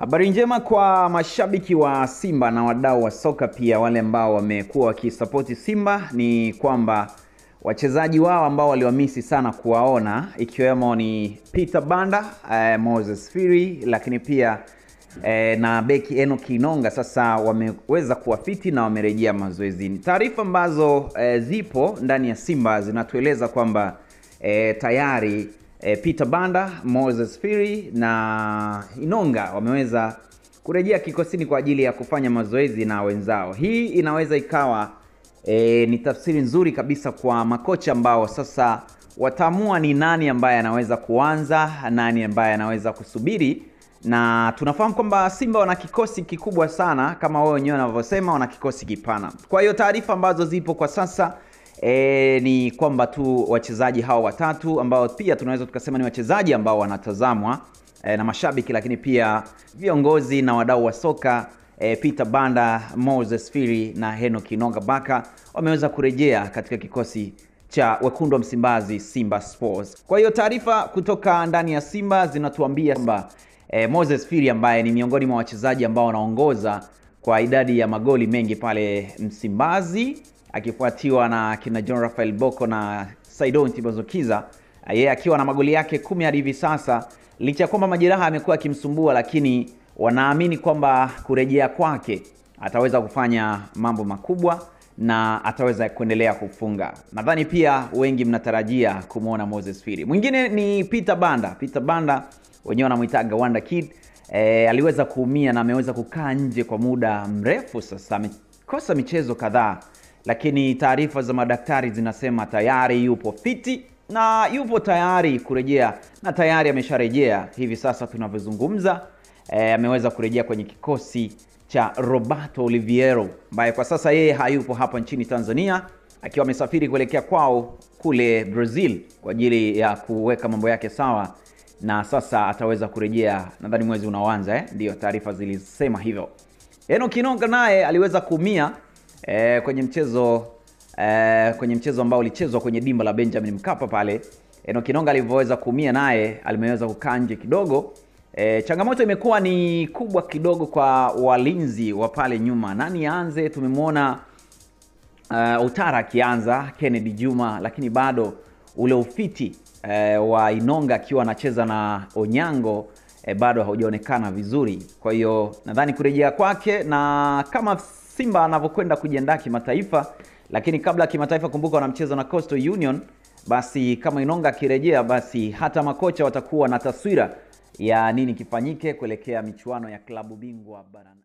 Habari njema kwa mashabiki wa Simba na wadau wa soka pia, wale ambao wamekuwa wakisapoti Simba ni kwamba wachezaji wao ambao waliwamisi sana kuwaona ikiwemo ni Peter Banda, eh, Moses Firi, lakini pia eh, na beki Enock Inonga sasa wameweza kuwafiti na wamerejea mazoezini. Taarifa ambazo eh, zipo ndani ya Simba zinatueleza kwamba eh, tayari eh, Peter Banda, Moses Firi na Inonga wameweza kurejea kikosini kwa ajili ya kufanya mazoezi na wenzao. Hii inaweza ikawa e, ni tafsiri nzuri kabisa kwa makocha ambao sasa wataamua ni nani ambaye anaweza kuanza, nani ambaye anaweza kusubiri, na tunafahamu kwamba Simba wana kikosi kikubwa sana, kama wao wenyewe wanavyosema, wana kikosi kipana. Kwa hiyo taarifa ambazo zipo kwa sasa e, ni kwamba tu wachezaji hawa watatu ambao pia tunaweza tukasema ni wachezaji ambao wanatazamwa e, na mashabiki, lakini pia viongozi na wadau wa soka e, Peter Banda, Moses Firi na heno Inonga Baka wameweza kurejea katika kikosi cha wekundu wa Msimbazi Simba Sports. Kwa hiyo taarifa kutoka ndani ya Simba zinatuambia kwamba e, Moses Firi ambaye ni miongoni mwa wachezaji ambao wanaongoza kwa idadi ya magoli mengi pale Msimbazi akifuatiwa na kina John Rafael Boko na Saidon Tibazokiza, yeye akiwa na magoli yake kumi hadi hivi sasa, licha ya kwamba majeraha yamekuwa yakimsumbua, lakini wanaamini kwamba kurejea kwake ataweza kufanya mambo makubwa na ataweza kuendelea kufunga. Nadhani pia wengi mnatarajia kumwona Moses Firi. Mwingine ni Peter Banda. Peter Banda wenyewe wanamwitaga Wanda Kid. E, aliweza kuumia na ameweza kukaa nje kwa muda mrefu sasa, amekosa michezo kadhaa, lakini taarifa za madaktari zinasema tayari yupo fiti na yupo tayari kurejea na tayari amesharejea hivi sasa tunavyozungumza. E, ameweza kurejea kwenye kikosi cha Roberto Oliviero ambaye kwa sasa yeye hayupo hapa nchini Tanzania akiwa amesafiri kuelekea kwao kule Brazil kwa ajili ya kuweka mambo yake sawa, na sasa ataweza kurejea nadhani mwezi unaoanza eh? Ndio taarifa zilisema hivyo. Enock naye aliweza kuumia eh, kwenye mchezo eh, kwenye mchezo ambao ulichezwa kwenye dimba la Benjamin Mkapa pale. Enock alivyoweza kuumia naye alimeweza kukaa nje kidogo. E, changamoto imekuwa ni kubwa kidogo kwa walinzi wa pale nyuma. Nani aanze? Tumemwona uh, Utara akianza, Kennedy Juma, lakini bado ule ufiti e, wa Inonga akiwa anacheza na Onyango e, bado haujaonekana vizuri. Kwa hiyo nadhani kurejea kwake na kama Simba anavyokwenda kujiandaa kimataifa, lakini kabla kimataifa, kumbuka wanamcheza na Coastal Union, basi kama Inonga akirejea, basi hata makocha watakuwa na taswira ya nini kifanyike kuelekea michuano ya klabu bingwa barani